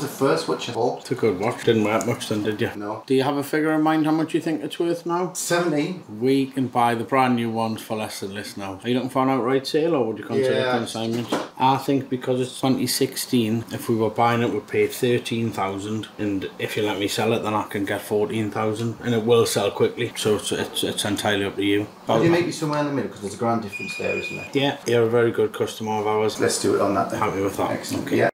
was the first watch I bought. It's a good watch. Didn't work much then, did you? No. Do you have a figure in mind how much you think it's worth now? 17. We can buy the brand new ones for less than this now. Are you looking for an outright sale or would you consider Yeah. consignment? I think because it's 2016, if we were buying it, we'd pay 13,000 and if you let me sell it, then I can get 14,000 and it will sell quickly. So it's, it's, it's entirely up to you. Would you make me somewhere in the middle? Because there's a grand difference there, isn't there? Yeah, you're a very good customer of ours. Let's do it on that then. Happy with that. Excellent. Okay. Yeah.